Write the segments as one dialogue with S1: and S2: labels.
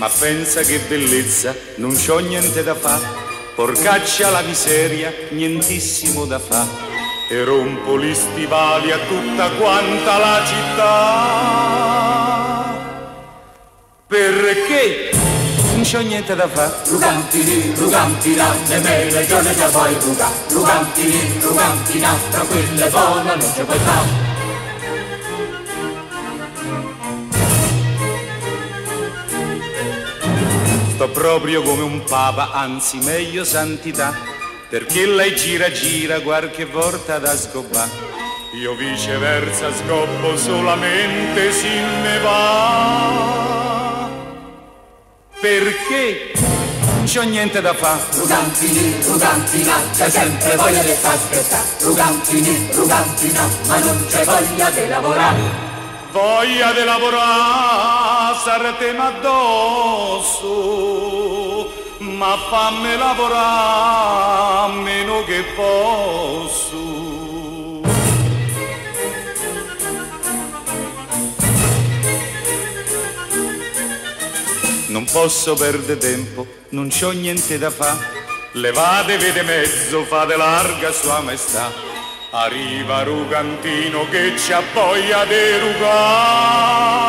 S1: ma pensa che bellezza, non c'ho niente da fa. Porcaccia la miseria, nientissimo da fa. E rompo gli stivali a tutta quanta la città. Perché non c'ho niente da fa.
S2: Rugantini, rugantina, nemmeno il giorno già poi ruga. Rugantini, rugantina, tranquilla e buona non ci puoi fare.
S1: Sto proprio come un papa, anzi meglio santità, perché lei gira gira qualche volta da scoppà. Io viceversa scoppo solamente se ne va. Perché non c'ho niente da fa.
S2: Rugantini, rugantina, c'è sempre voglia di far. Rugantini, rugantina, ma non c'è voglia di lavorare.
S1: Voglia di lavorare, sarete addosso, ma fammi lavorare meno che posso. Non posso perdere tempo, non c'ho niente da fa. Levate, vede mezzo, fate larga sua maestà. Arriva Rugantino che c'ha voglia di rugare.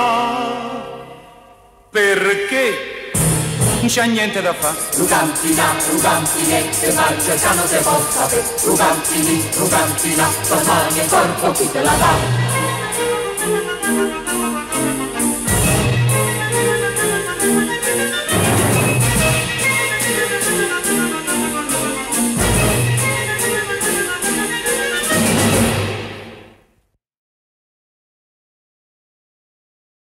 S1: Perché non c'ha niente da fa.
S2: Rugantina, rugantine, se mal cercano se può sapere. Rugantini, rugantina, con mani e corpo chi te la dà.